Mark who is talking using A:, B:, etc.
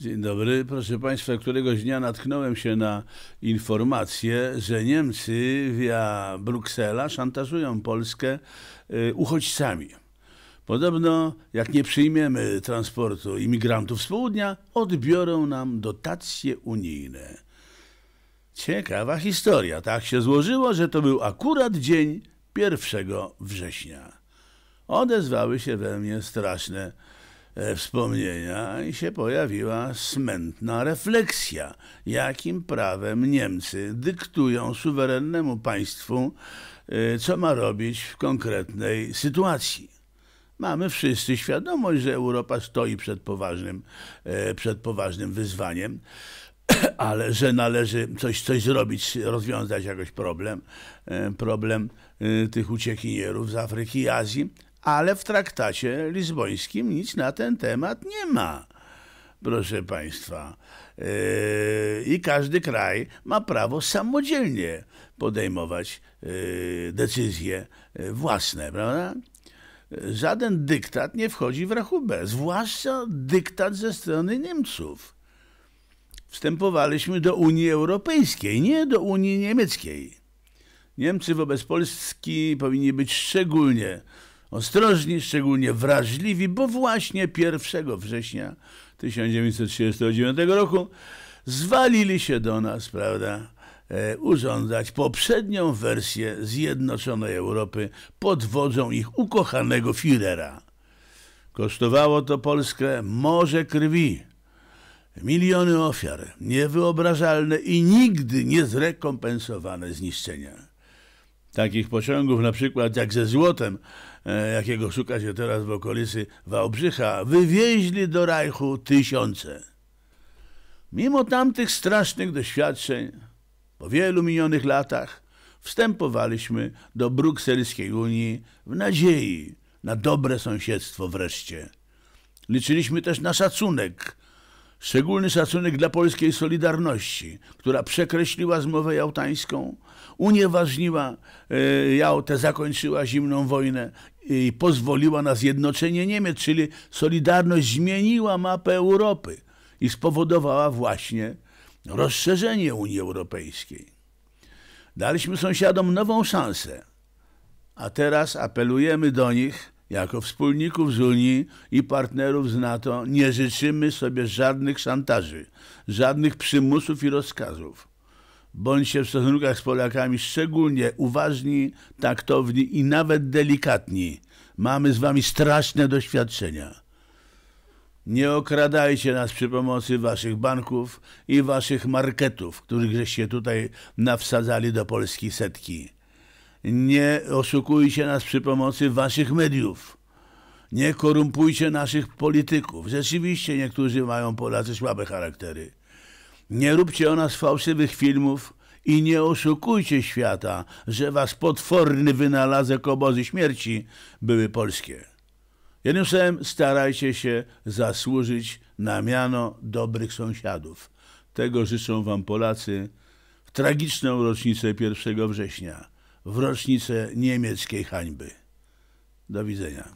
A: Dzień dobry. Proszę Państwa, któregoś dnia natknąłem się na informację, że Niemcy via Bruksela szantażują Polskę y, uchodźcami. Podobno, jak nie przyjmiemy transportu imigrantów z południa, odbiorą nam dotacje unijne. Ciekawa historia. Tak się złożyło, że to był akurat dzień 1 września. Odezwały się we mnie straszne wspomnienia i się pojawiła smętna refleksja, jakim prawem Niemcy dyktują suwerennemu państwu, e, co ma robić w konkretnej sytuacji. Mamy wszyscy świadomość, że Europa stoi przed poważnym, e, przed poważnym wyzwaniem, ale że należy coś, coś zrobić, rozwiązać jakoś problem, problem tych uciekinierów z Afryki i Azji, ale w traktacie lizbońskim nic na ten temat nie ma. Proszę Państwa. Yy, I każdy kraj ma prawo samodzielnie podejmować yy, decyzje yy, własne, prawda? Żaden dyktat nie wchodzi w rachubę, zwłaszcza dyktat ze strony Niemców. Wstępowaliśmy do Unii Europejskiej, nie do Unii Niemieckiej. Niemcy wobec Polski powinni być szczególnie ostrożni, szczególnie wrażliwi, bo właśnie 1 września 1939 roku zwalili się do nas, prawda, e, urządzać poprzednią wersję zjednoczonej Europy pod wodzą ich ukochanego Führera. Kosztowało to Polskę morze krwi, miliony ofiar, niewyobrażalne i nigdy niezrekompensowane zniszczenia. Takich pociągów na przykład jak ze złotem, jakiego szuka się teraz w okolicy Wałbrzycha, wywieźli do Rajchu tysiące. Mimo tamtych strasznych doświadczeń, po wielu minionych latach, wstępowaliśmy do brukselskiej Unii w nadziei na dobre sąsiedztwo wreszcie. Liczyliśmy też na szacunek, szczególny szacunek dla polskiej Solidarności, która przekreśliła zmowę jałtańską, unieważniła e, Jałtę, zakończyła zimną wojnę i pozwoliła na zjednoczenie Niemiec, czyli Solidarność zmieniła mapę Europy i spowodowała właśnie rozszerzenie Unii Europejskiej. Daliśmy sąsiadom nową szansę, a teraz apelujemy do nich, jako wspólników z Unii i partnerów z NATO, nie życzymy sobie żadnych szantaży, żadnych przymusów i rozkazów. Bądźcie w stosunkach z Polakami szczególnie uważni, taktowni i nawet delikatni. Mamy z wami straszne doświadczenia. Nie okradajcie nas przy pomocy waszych banków i waszych marketów, których żeście tutaj nawsadzali do Polski setki. Nie oszukujcie nas przy pomocy waszych mediów. Nie korumpujcie naszych polityków. Rzeczywiście niektórzy mają Polacy słabe charaktery. Nie róbcie o nas fałszywych filmów i nie oszukujcie świata, że was potworny wynalazek obozy śmierci były polskie. Jednym słowem, starajcie się zasłużyć na miano dobrych sąsiadów. Tego życzą wam Polacy w tragiczną rocznicę 1 września, w rocznicę niemieckiej hańby. Do widzenia.